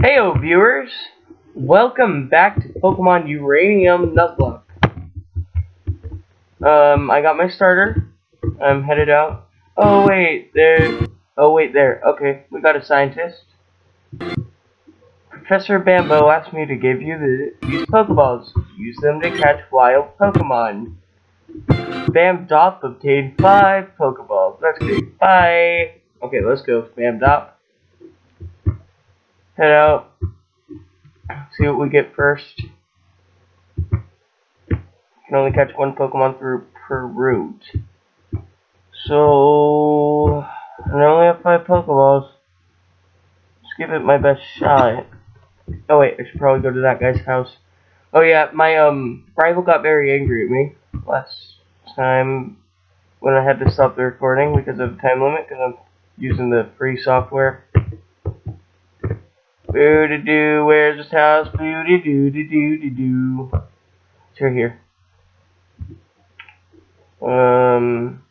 Heyo viewers! Welcome back to Pokemon Uranium Nuzlocke. Um, I got my starter. I'm headed out. Oh wait, there. Oh wait, there. Okay, we got a scientist. Professor Bambo asked me to give you the, these Pokeballs. Use them to catch wild Pokemon. Bam Dop obtained five Pokeballs. That's great. Bye! Okay, let's go. Bam Dop. Head out. See what we get first. Can only catch one Pokemon through per route. So I only have five Pokeballs. Let's give it my best shot. Oh wait, I should probably go to that guy's house. Oh yeah, my um rival got very angry at me last time when I had to stop the recording because of time limit because I'm using the free software. Boo doo doo, where's this house? Boo doo doo doo doo doo doo. It's right here. Um,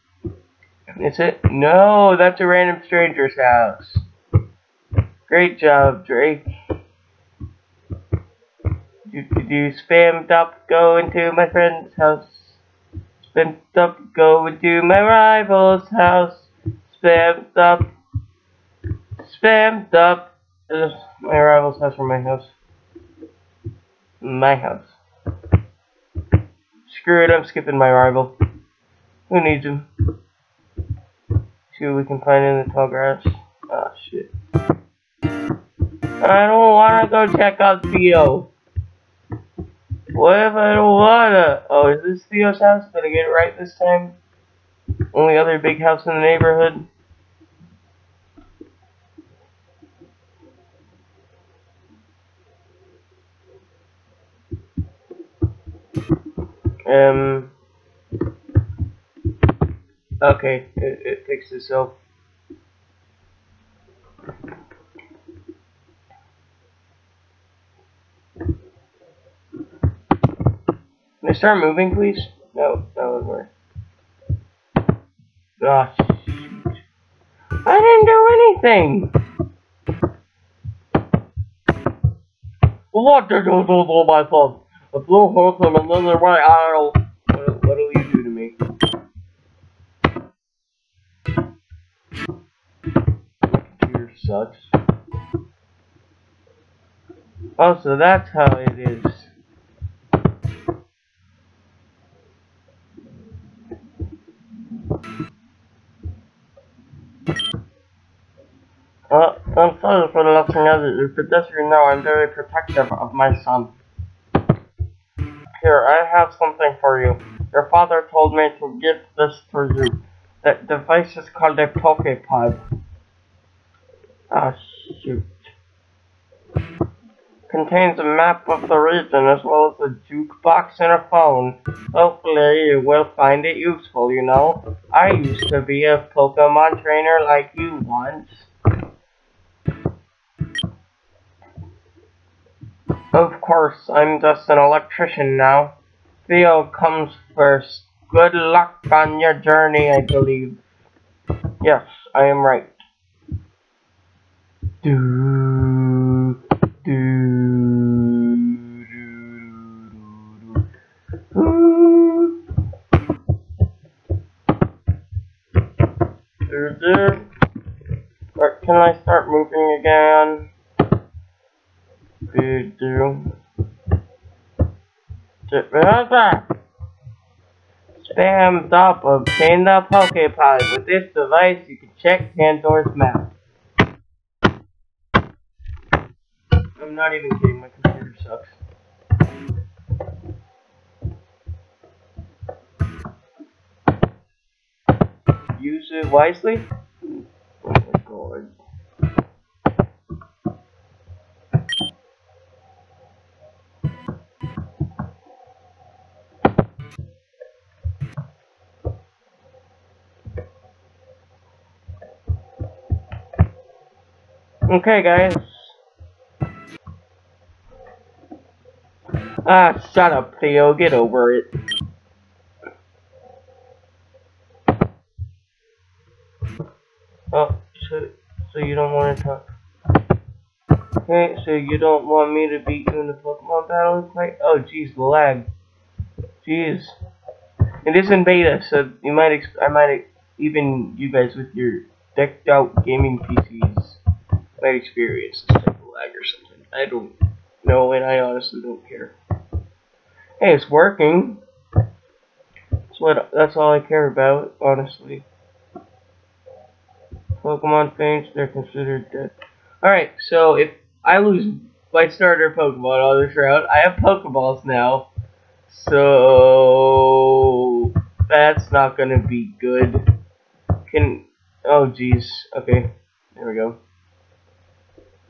is it? No, that's a random stranger's house. Great job, Drake. Do do do spammed up, go into my friend's house. Spammed up, go into my rival's house. Spammed up, spammed Ugh, my rival's house or my house? My house. Screw it, I'm skipping my rival. Who needs him? See what we can find in the tall grass. Ah, shit. I don't wanna go check out Theo. What if I don't wanna? Oh, is this Theo's house? Did I get it right this time? Only other big house in the neighborhood? Um. Okay, it, it fixed itself. Can I start moving, please? No, that was work. Ah. I didn't do anything! What did you do to my phone? A blue horse and another white arrow. What, what'll you do to me? Computer sucks. Oh, so that's how it is. Uh, I'm sorry for others, but just you know, I'm very protective of my son. Here, I have something for you. Your father told me to give this to you. That device is called a Pokepod. Ah, shoot. Contains a map of the region as well as a jukebox and a phone. Hopefully you will find it useful, you know. I used to be a Pokemon trainer like you once. Of course, I'm just an electrician now. Theo comes first. Good luck on your journey, I believe. Yes, I am right. Do, do, do, do, do. Can I start moving again? Remember, spam up obtain the Pokepod. With this device, you can check Pandora's map. I'm not even kidding, my computer sucks. Use it wisely? Okay, guys. Ah, shut up, Theo. Get over it. Oh, so, so you don't want to talk. Okay, so you don't want me to beat you in the Pokemon battle fight? Oh, jeez, the lag. Jeez. It is in beta, so you might I might even you guys with your decked out gaming PCs of lag or something. I don't know, and I honestly don't care. Hey, it's working. That's what. That's all I care about, honestly. Pokemon faints, they're considered dead. Alright, so if I lose my starter Pokemon on this route, I have Pokeballs now. So that's not gonna be good. Can oh jeez. Okay. There we go.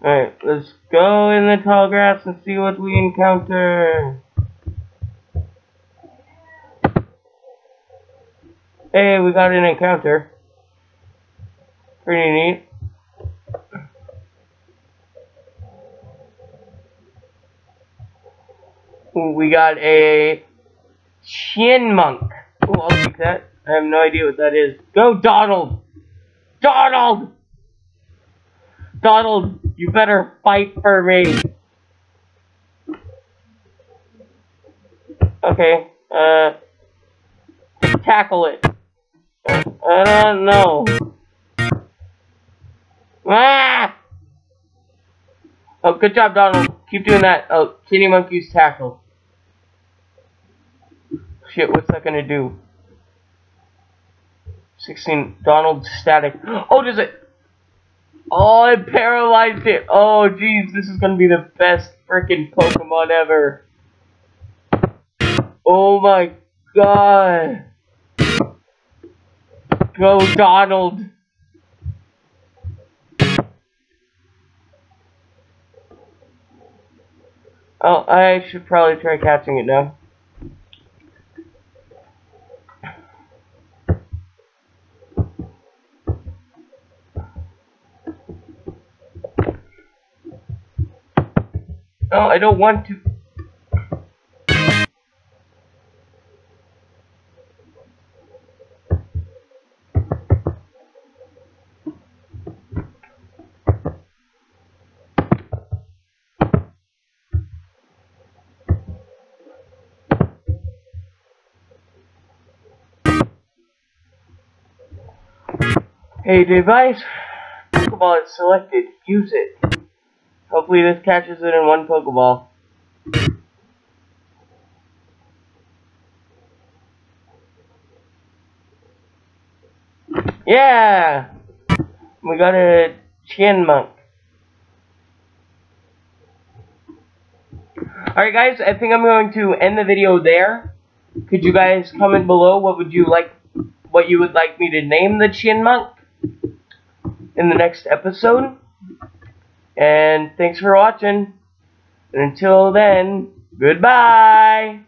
Alright, let's go in the tall grass and see what we encounter. Hey, we got an encounter. Pretty neat. We got a Chyinmunk. Oh, I'll take that. I have no idea what that is. Go, Donald! Donald! Donald, you better fight for me. Okay, uh, tackle it. I don't know. Ah! Oh, good job, Donald. Keep doing that. Oh, Kitty Monkey's tackle. Shit, what's that gonna do? 16. Donald static. Oh, does it? Oh, it paralyzed it. Oh, jeez, this is gonna be the best freaking Pokemon ever. Oh my god. Go, Donald. Oh, I should probably try catching it now. No, I don't want to. A device Pokeball is selected. Use it. Hopefully this catches it in one Pokeball. Yeah! We got a Chyinmunk. Alright guys, I think I'm going to end the video there. Could you guys comment below what would you like what you would like me to name the Chyinmunk? in the next episode. And thanks for watching. And until then, goodbye.